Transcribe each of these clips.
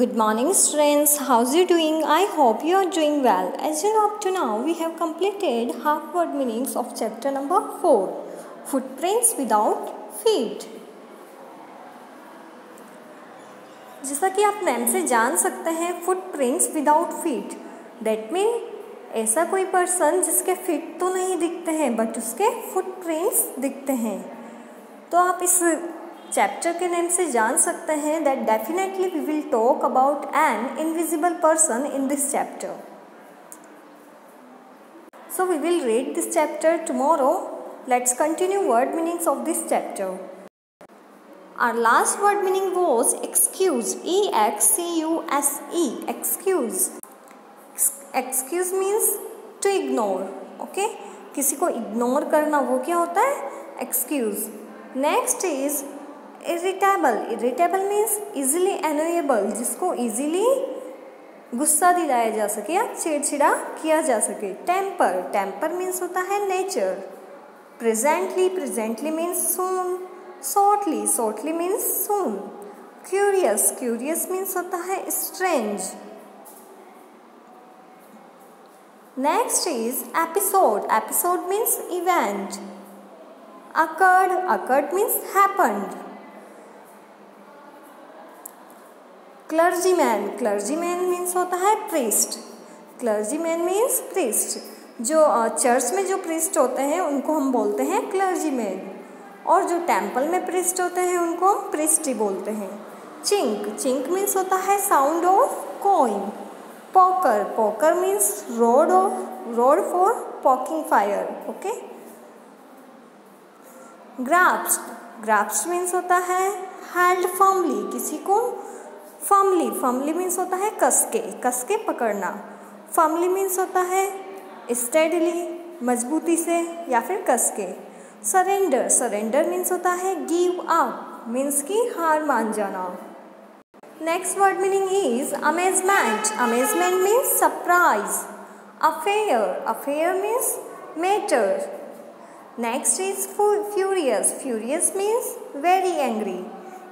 Good morning students, how's you doing? I hope you are doing well. As you know up to now, we have completed half word meanings of chapter number 4, Footprints without feet. जैसा कि आप name से जान सकते हैं footprints without feet that mean ऐसा कोई person जिसके फिट तो नहीं दिखते हैं बट उसके फुटप्रिंट्स दिखते हैं तो आप इस चैप्टर के नेम से जान सकते हैं that definitely we will talk about an invisible person in this chapter so we will read this chapter tomorrow let's continue word meanings of this chapter Our last word meaning was excuse. E X C U S E. Excuse. Excuse means to ignore. Okay? किसी को ignore करना वो क्या होता है excuse next is irritable irritable means easily annoyable जिसको इजीली गुस्सा दिलाया जा सके या चिड़चिड़ा किया जा सके। टेम्पर टेम्पर मीन्स होता है nature presently presently means soon shortly shortly means soon curious curious means होता है strange next is episode episode means event occurred occurred means happened clergyman clergyman means होता है प्रीस्ट क्लर्जीमैन मीन्स प्रीस्ट जो church में जो priest होते हैं, उनको हम बोलते हैं क्लर्जीमैन और जो टेंपल में प्रीस्ट होते हैं, उनको हम प्रीस्ट ही बोलते हैं. चिंक चिंक मीन्स होता है sound of coin poker poker means rod of rod for poking fire okay grasps grasps means होता है हेल्ड फर्मली किसी को फर्मली फर्मली मीन्स होता है कसके कसके पकड़ना। फर्मली मीन्स होता है स्टेडली मजबूती से, या फिर कसके। सरेंडर सरेंडर मीन्स होता है गिव अप मीन्स की हार मान जाना। Next word meaning is amazement amazement means surprise affair affair means matter next is furious furious means very angry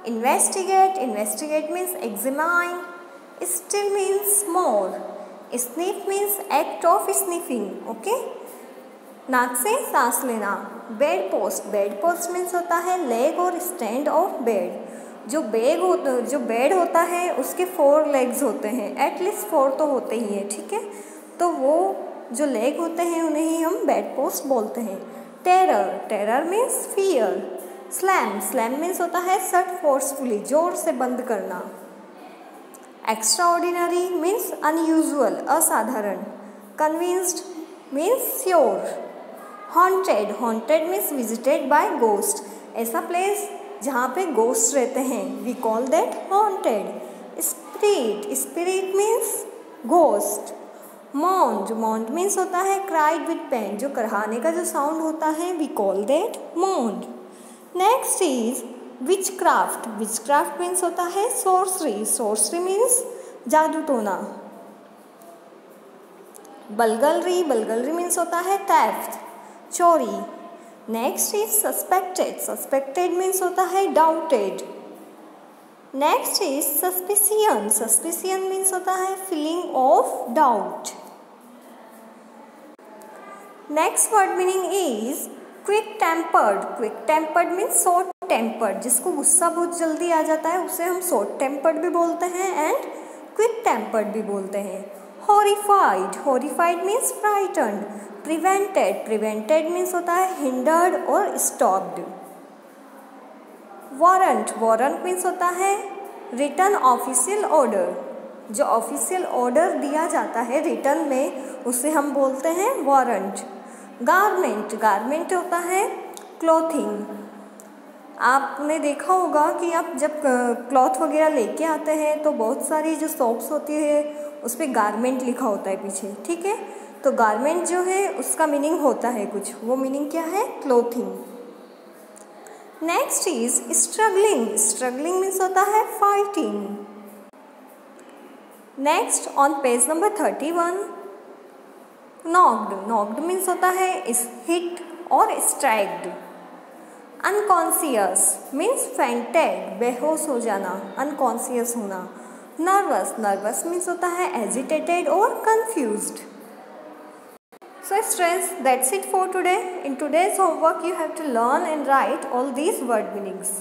investigate. Investigate means examine. Still means more. Sniff means act of sniffing. Okay? नाक से सांस लेना। Bed post bed post means होता है leg और stand of bed जो bag हो, जो बेड होता है, उसके फोर लेग्स होते हैं। एटलीस्ट फोर तो होते ही हैं, ठीक है? तो वो जो लेग होते हैं, उन्हें ही हम बेड पोस्ट बोलते हैं। Terror terror means fear slam slam means होता है सट फोर्सफुली ज़ोर से बंद करना। एक्स्ट्रा ऑर्डिनरी मीन्स अनयूजल असाधारण। Convinced means sure haunted haunted means visited by ghost ऐसा प्लेस जहाँ पे गोस्ट रहते हैं। We call that haunted spirit spirit means ghost moaned moaned means होता है क्राइड विथ पेन जो कराने का जो साउंड होता है we call that moaned next is witchcraft witchcraft means होता है सोर्सरी सोर्सरी मीन्स जादू टोना बलगलरी. बलगलरी मीन्स होता है थेफ्ट चोरी. Next is suspected suspected means होता है doubted next is suspicion suspicion means होता है feeling of doubt next word meaning is quick tempered quick tempered means short tempered जिसको गुस्सा बहुत जल्दी आ जाता है, उसे हम शॉर्ट टेम्पर्ड भी बोलते हैं एंड क्विक टेम्पर्ड भी बोलते हैं। Horrified horrified means frighten prevented prevented means होता है हिंडर्ड और स्टॉप्ड वारंट वारंट मीन्स होता है रिटर्न ऑफिशियल ऑर्डर जो ऑफिशियल ऑर्डर दिया जाता है रिटर्न में, उसे हम बोलते हैं वारंट गारमेंट गारमेंट होता है क्लॉथिंग। आपने देखा होगा कि आप जब क्लॉथ वगैरह लेके आते हैं तो बहुत सारी जो शॉप्स होती है, उस पर गारमेंट लिखा होता है पीछे, ठीक है? तो गारमेंट जो है, उसका मीनिंग होता है कुछ। वो मीनिंग क्या है? Clothing. Next is struggling. Struggling means होता है fighting. Next, on page number thirty one knocked knocked means होता है इस हिट और स्ट्राइक्ड अनकॉन्सियस मीन्स फैंटेड बेहोश हो जाना अनकॉन्सियस होना. नर्वस नर्वस मीन्स होता है एजिटेटेड और confuse so strains that's it for today in today's homework you have to learn and write all these word meanings